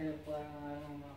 Ano Kaya parang ah, mga